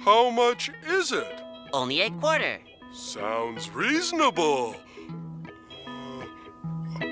How much is it? Only a quarter. Sounds reasonable.